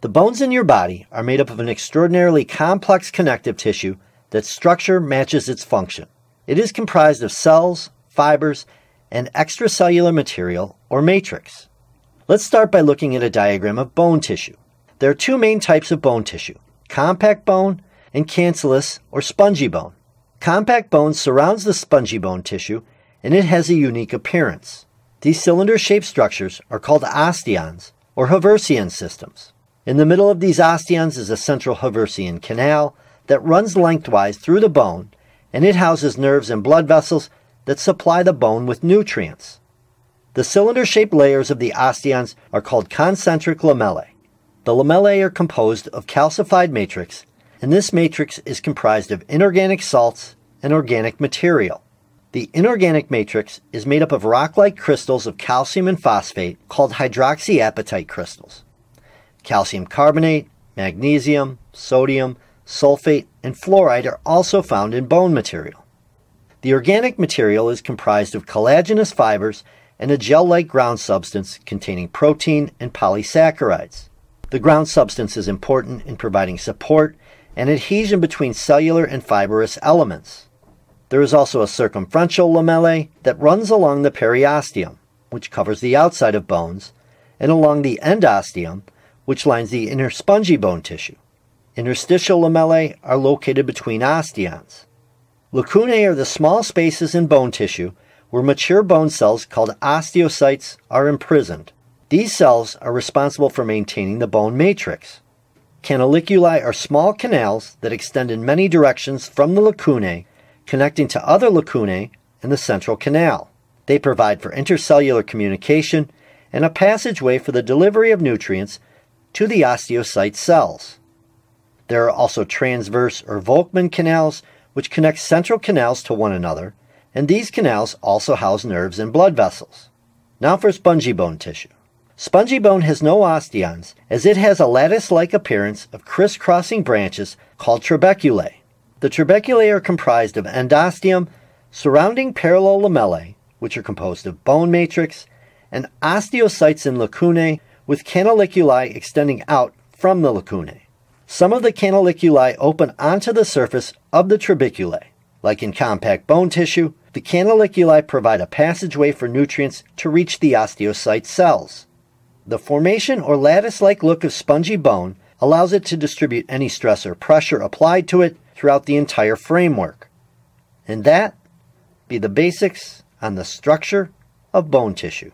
The bones in your body are made up of an extraordinarily complex connective tissue that structure matches its function. It is comprised of cells, fibers, and extracellular material or matrix. Let's start by looking at a diagram of bone tissue. There are two main types of bone tissue compact bone and cancellous or spongy bone. Compact bone surrounds the spongy bone tissue and it has a unique appearance. These cylinder shaped structures are called osteons or Haversian systems. In the middle of these osteons is a central Haversian canal that runs lengthwise through the bone and it houses nerves and blood vessels that supply the bone with nutrients. The cylinder shaped layers of the osteons are called concentric lamellae. The lamellae are composed of calcified matrix, and this matrix is comprised of inorganic salts and organic material. The inorganic matrix is made up of rock like crystals of calcium and phosphate called hydroxyapatite crystals. Calcium carbonate, magnesium, sodium, sulfate, and fluoride are also found in bone material. The organic material is comprised of collagenous fibers and a gel like ground substance containing protein and polysaccharides. The ground substance is important in providing support and adhesion between cellular and fibrous elements. There is also a circumferential lamellae that runs along the periosteum, which covers the outside of bones, and along the endosteum, which lines the inner spongy bone tissue. Interstitial lamellae are located between osteons. Lacunae are the small spaces in bone tissue where mature bone cells called osteocytes are imprisoned. These cells are responsible for maintaining the bone matrix. Canaliculi are small canals that extend in many directions from the lacunae, connecting to other lacunae in the central canal. They provide for intercellular communication and a passageway for the delivery of nutrients to the osteocyte cells. There are also transverse or Volkmann canals, which connect central canals to one another, and these canals also house nerves and blood vessels. Now for spongy bone tissue. Spongy bone has no osteons, as it has a lattice like appearance of crisscrossing branches called trabeculae. The trabeculae are comprised of endosteum, surrounding parallel lamellae, which are composed of bone matrix, and osteocytes and lacunae, with canaliculi extending out from the lacunae. Some of the canaliculi open onto the surface of the trabeculae. Like in compact bone tissue, the canaliculi provide a passageway for nutrients to reach the osteocyte cells. The formation or lattice like look of spongy bone allows it to distribute any stress or pressure applied to it throughout the entire framework. And that be the basics on the structure of bone tissue.